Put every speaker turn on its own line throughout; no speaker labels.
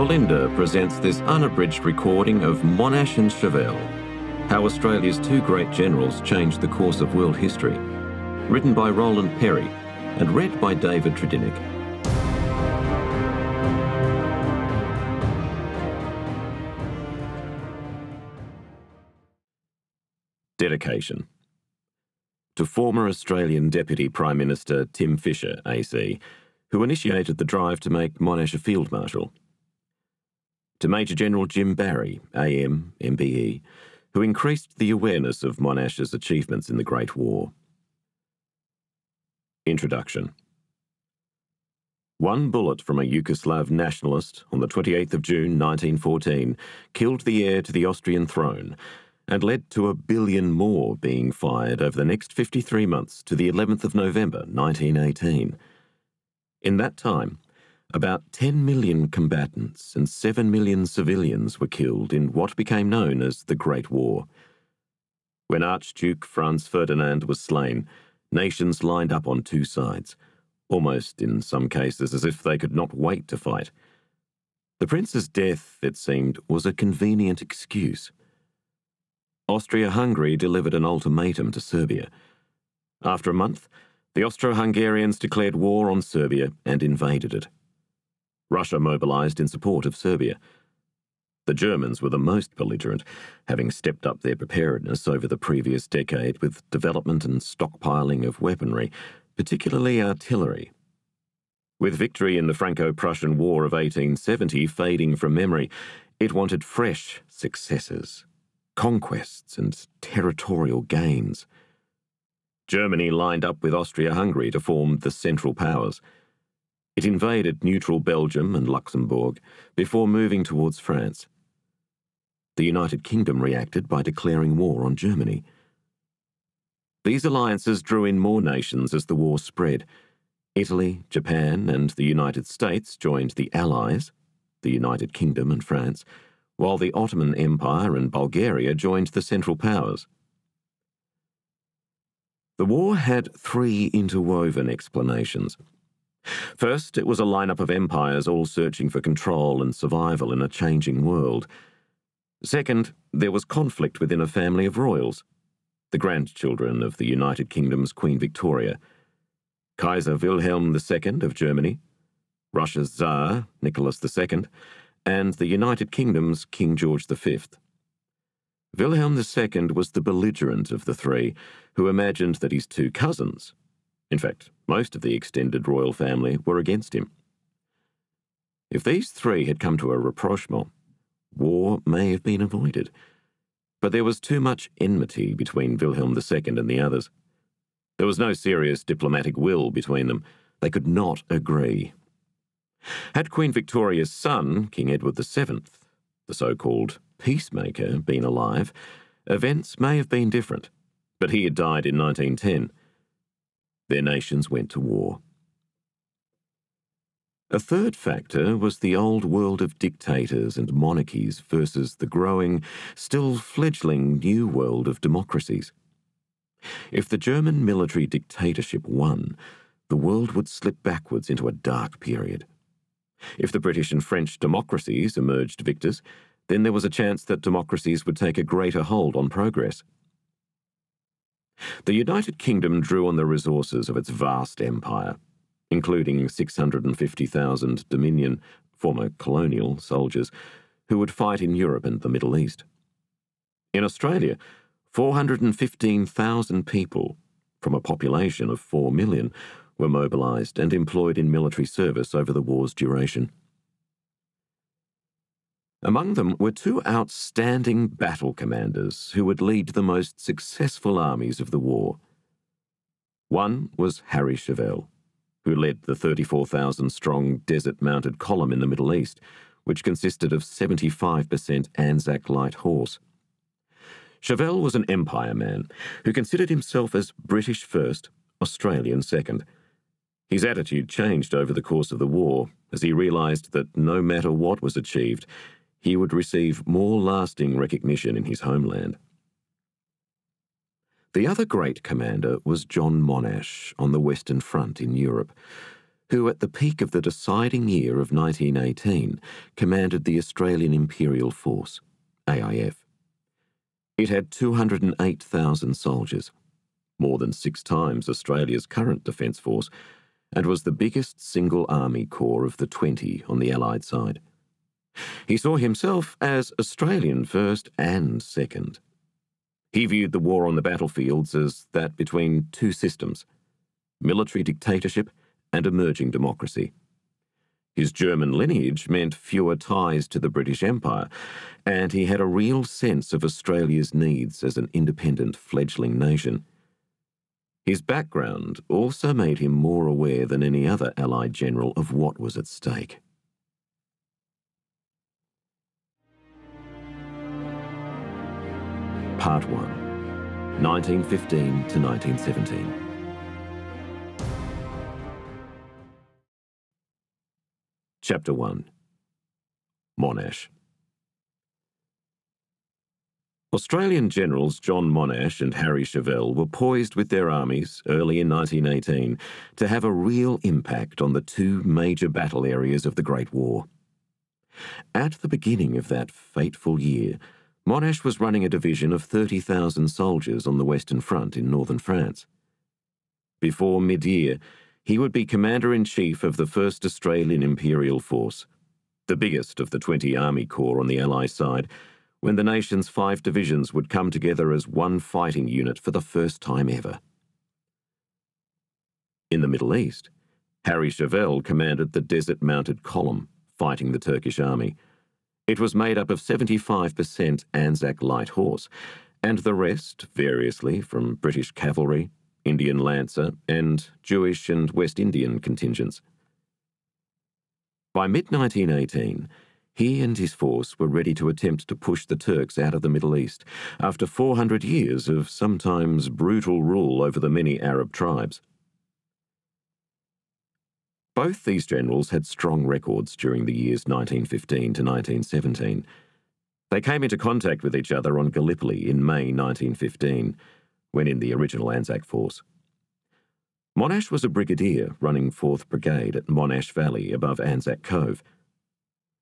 Bolinda presents this unabridged recording of Monash and Chauvel, how Australia's two great generals changed the course of world history. Written by Roland Perry and read by David Tredinnick. Dedication to former Australian Deputy Prime Minister Tim Fischer, AC, who initiated the drive to make Monash a Field Marshal. To Major General Jim Barry, AM, MBE, who increased the awareness of Monash's achievements in the Great War. Introduction One bullet from a Yugoslav nationalist on the 28th of June 1914 killed the heir to the Austrian throne and led to a billion more being fired over the next 53 months to the 11th of November 1918. In that time, about 10 million combatants and 7 million civilians were killed in what became known as the Great War. When Archduke Franz Ferdinand was slain, nations lined up on two sides, almost in some cases as if they could not wait to fight. The prince's death, it seemed, was a convenient excuse. Austria Hungary delivered an ultimatum to Serbia. After a month, the Austro Hungarians declared war on Serbia and invaded it. Russia mobilized in support of Serbia. The Germans were the most belligerent, having stepped up their preparedness over the previous decade with development and stockpiling of weaponry, particularly artillery. With victory in the Franco Prussian War of 1870 fading from memory, it wanted fresh successes conquests and territorial gains. Germany lined up with Austria Hungary to form the Central Powers. It invaded neutral Belgium and Luxembourg before moving towards France. The United Kingdom reacted by declaring war on Germany. These alliances drew in more nations as the war spread. Italy, Japan, and the United States joined the Allies, the United Kingdom and France, while the Ottoman Empire and Bulgaria joined the Central Powers. The war had three interwoven explanations. First, it was a lineup of empires all searching for control and survival in a changing world. Second, there was conflict within a family of royals, the grandchildren of the United Kingdom's Queen Victoria, Kaiser Wilhelm II of Germany, Russia's Tsar, Nicholas II, and the United Kingdom's King George V. Wilhelm II was the belligerent of the three, who imagined that his two cousins, in fact, most of the extended royal family, were against him. If these three had come to a rapprochement, war may have been avoided. But there was too much enmity between Wilhelm II and the others. There was no serious diplomatic will between them. They could not agree. Had Queen Victoria's son, King Edward VII, the so called peacemaker, been alive, events may have been different, but he had died in 1910. Their nations went to war. A third factor was the old world of dictators and monarchies versus the growing, still fledgling new world of democracies. If the German military dictatorship won, the world would slip backwards into a dark period. If the British and French democracies emerged victors, then there was a chance that democracies would take a greater hold on progress. The United Kingdom drew on the resources of its vast empire, including 650,000 Dominion, former colonial, soldiers who would fight in Europe and the Middle East. In Australia, 415,000 people, from a population of 4 million, were mobilised and employed in military service over the war's duration. Among them were two outstanding battle commanders who would lead the most successful armies of the war. One was Harry Chauvel, who led the 34,000 strong desert mounted column in the Middle East, which consisted of 75% Anzac light horse. Chauvel was an empire man who considered himself as British first, Australian second. His attitude changed over the course of the war as he realised that no matter what was achieved, he would receive more lasting recognition in his homeland. The other great commander was John Monash on the Western Front in Europe, who at the peak of the deciding year of 1918 commanded the Australian Imperial Force, AIF. It had 208,000 soldiers, more than six times Australia's current Defence Force, and was the biggest single army corps of the 20 on the Allied side. He saw himself as Australian first and second. He viewed the war on the battlefields as that between two systems military dictatorship and emerging democracy. His German lineage meant fewer ties to the British Empire, and he had a real sense of Australia's needs as an independent fledgling nation. His background also made him more aware than any other Allied general of what was at stake. Part 1 1915 to 1917. Chapter 1 Monash Australian generals John Monash and Harry Chauvel were poised with their armies early in 1918 to have a real impact on the two major battle areas of the Great War. At the beginning of that fateful year, Monash was running a division of 30,000 soldiers on the Western Front in northern France. Before mid-year, he would be Commander-in-Chief of the 1st Australian Imperial Force, the biggest of the 20 Army Corps on the Allied side, when the nation's five divisions would come together as one fighting unit for the first time ever. In the Middle East, Harry Chauvel commanded the Desert Mounted Column, fighting the Turkish army, it was made up of 75% Anzac light horse, and the rest, variously, from British cavalry, Indian Lancer, and Jewish and West Indian contingents. By mid 1918, he and his force were ready to attempt to push the Turks out of the Middle East after 400 years of sometimes brutal rule over the many Arab tribes. Both these generals had strong records during the years 1915 to 1917. They came into contact with each other on Gallipoli in May 1915, when in the original Anzac force. Monash was a brigadier running 4th Brigade at Monash Valley above Anzac Cove.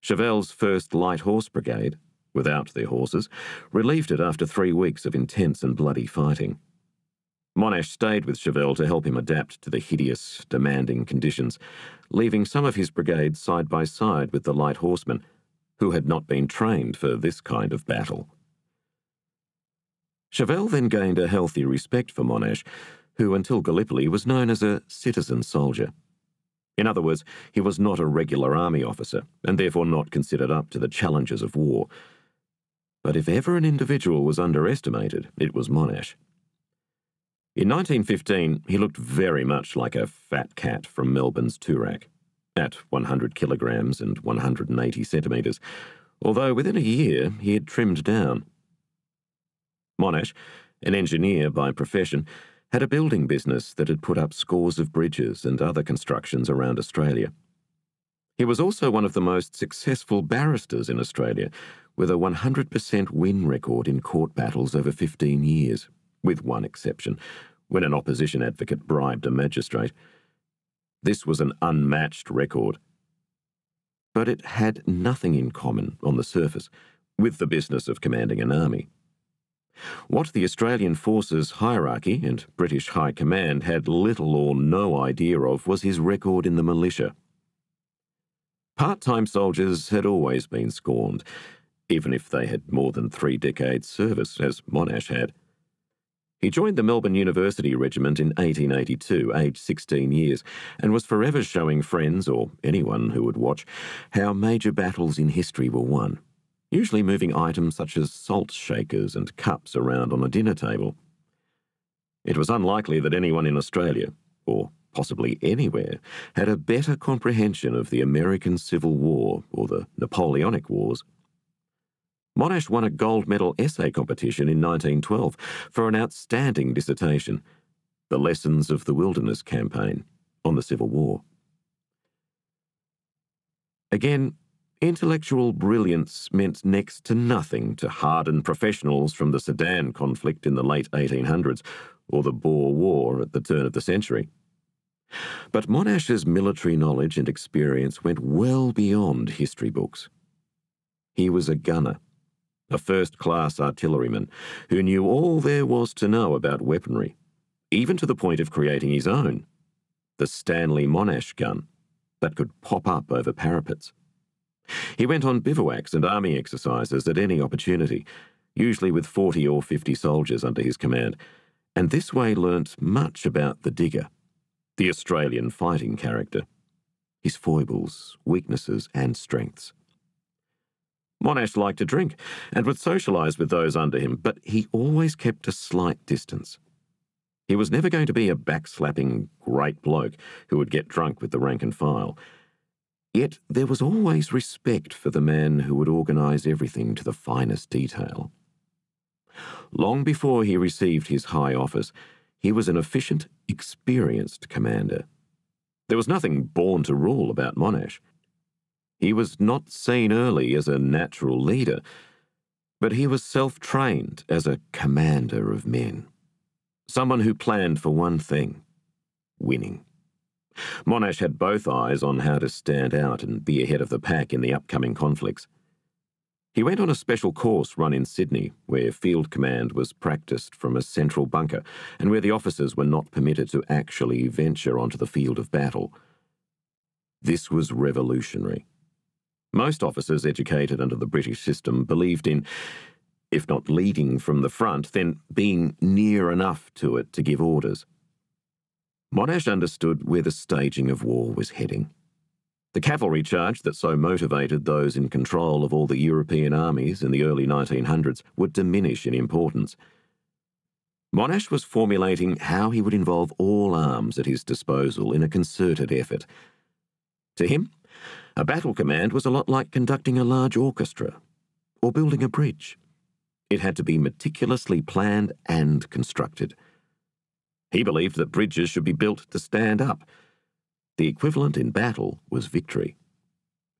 Chauvel's 1st Light Horse Brigade, without their horses, relieved it after three weeks of intense and bloody fighting. Monash stayed with Chauvel to help him adapt to the hideous, demanding conditions, leaving some of his brigade side by side with the light horsemen, who had not been trained for this kind of battle. Chauvel then gained a healthy respect for Monash, who until Gallipoli was known as a citizen soldier. In other words, he was not a regular army officer, and therefore not considered up to the challenges of war. But if ever an individual was underestimated, it was Monash. In 1915, he looked very much like a fat cat from Melbourne's Toorak, at 100 kilograms and 180 centimetres, although within a year he had trimmed down. Monash, an engineer by profession, had a building business that had put up scores of bridges and other constructions around Australia. He was also one of the most successful barristers in Australia, with a 100% win record in court battles over 15 years with one exception, when an opposition advocate bribed a magistrate. This was an unmatched record. But it had nothing in common, on the surface, with the business of commanding an army. What the Australian Forces hierarchy and British High Command had little or no idea of was his record in the militia. Part-time soldiers had always been scorned, even if they had more than three decades' service, as Monash had. He joined the Melbourne University Regiment in 1882, aged 16 years, and was forever showing friends, or anyone who would watch, how major battles in history were won, usually moving items such as salt shakers and cups around on a dinner table. It was unlikely that anyone in Australia, or possibly anywhere, had a better comprehension of the American Civil War or the Napoleonic Wars Monash won a gold medal essay competition in 1912 for an outstanding dissertation, The Lessons of the Wilderness Campaign, on the Civil War. Again, intellectual brilliance meant next to nothing to hardened professionals from the Sudan conflict in the late 1800s or the Boer War at the turn of the century. But Monash's military knowledge and experience went well beyond history books. He was a gunner, a first class artilleryman who knew all there was to know about weaponry, even to the point of creating his own, the Stanley Monash gun that could pop up over parapets. He went on bivouacs and army exercises at any opportunity, usually with 40 or 50 soldiers under his command, and this way learnt much about the digger the Australian fighting character, his foibles, weaknesses, and strengths. Monash liked to drink and would socialise with those under him, but he always kept a slight distance. He was never going to be a backslapping great bloke who would get drunk with the rank and file. Yet there was always respect for the man who would organise everything to the finest detail. Long before he received his high office, he was an efficient, experienced commander. There was nothing born to rule about Monash. He was not seen early as a natural leader, but he was self trained as a commander of men. Someone who planned for one thing winning. Monash had both eyes on how to stand out and be ahead of the pack in the upcoming conflicts. He went on a special course run in Sydney, where field command was practiced from a central bunker and where the officers were not permitted to actually venture onto the field of battle. This was revolutionary. Most officers educated under the British system believed in, if not leading from the front, then being near enough to it to give orders. Monash understood where the staging of war was heading. The cavalry charge that so motivated those in control of all the European armies in the early 1900s would diminish in importance. Monash was formulating how he would involve all arms at his disposal in a concerted effort. To him, a battle command was a lot like conducting a large orchestra or building a bridge. It had to be meticulously planned and constructed. He believed that bridges should be built to stand up the equivalent in battle was victory.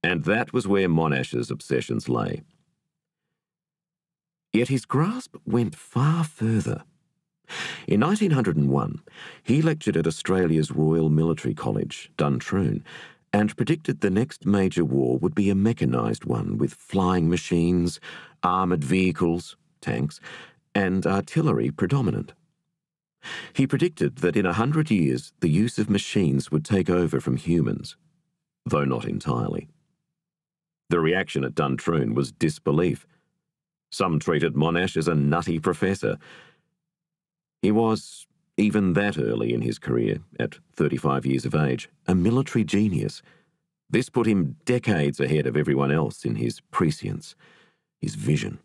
And that was where Monash's obsessions lay. Yet his grasp went far further. In 1901, he lectured at Australia's Royal Military College, Duntroon, and predicted the next major war would be a mechanised one with flying machines, armoured vehicles, tanks, and artillery predominant. He predicted that in a hundred years the use of machines would take over from humans, though not entirely. The reaction at Duntroon was disbelief. Some treated Monash as a nutty professor. He was, even that early in his career, at 35 years of age, a military genius. This put him decades ahead of everyone else in his prescience, his vision.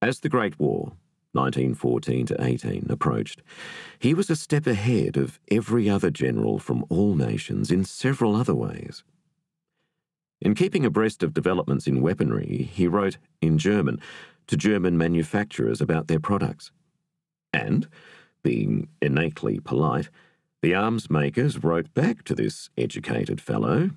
As the Great War, 1914 to 18, approached, he was a step ahead of every other general from all nations in several other ways. In keeping abreast of developments in weaponry, he wrote, in German, to German manufacturers about their products. And, being innately polite, the arms makers wrote back to this educated fellow,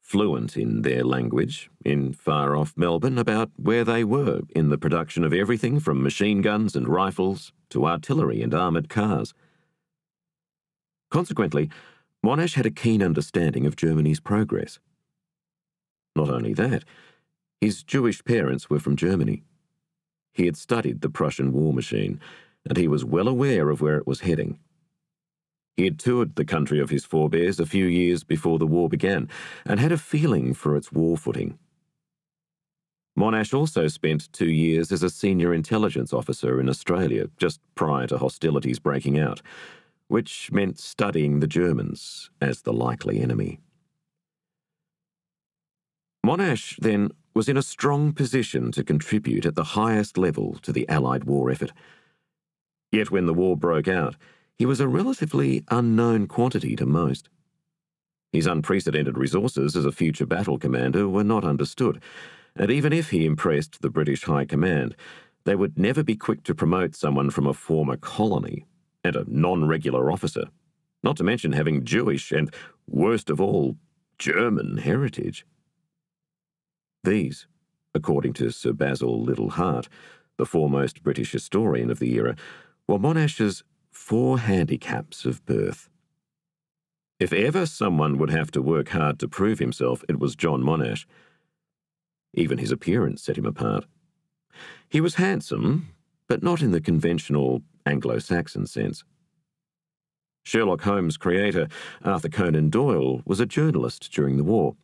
fluent in their language, in far off Melbourne about where they were in the production of everything from machine guns and rifles to artillery and armoured cars. Consequently, Monash had a keen understanding of Germany's progress. Not only that, his Jewish parents were from Germany. He had studied the Prussian war machine, and he was well aware of where it was heading. He had toured the country of his forebears a few years before the war began and had a feeling for its war footing. Monash also spent two years as a senior intelligence officer in Australia just prior to hostilities breaking out, which meant studying the Germans as the likely enemy. Monash, then, was in a strong position to contribute at the highest level to the Allied war effort. Yet when the war broke out, he was a relatively unknown quantity to most. His unprecedented resources as a future battle commander were not understood, and even if he impressed the British High Command, they would never be quick to promote someone from a former colony and a non regular officer, not to mention having Jewish and, worst of all, German heritage. These, according to Sir Basil Liddell Hart, the foremost British historian of the era, were Monash's four handicaps of birth. If ever someone would have to work hard to prove himself, it was John Monash. Even his appearance set him apart. He was handsome, but not in the conventional Anglo Saxon sense. Sherlock Holmes' creator, Arthur Conan Doyle, was a journalist during the war.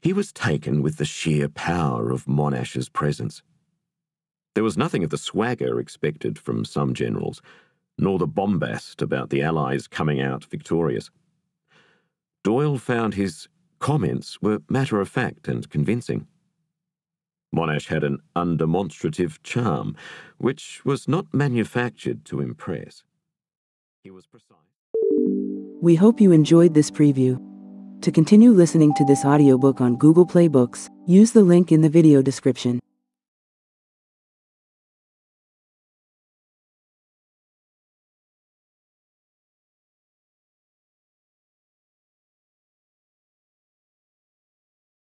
He was taken with the sheer power of Monash's presence. There was nothing of the swagger expected from some generals, nor the bombast about the Allies coming out victorious. Doyle found his comments were matter of fact and convincing. Monash had an undemonstrative charm, which was not manufactured to impress. He was precise.
We hope you enjoyed this preview. To continue listening to this audiobook on Google Play Books, use the link in the video description.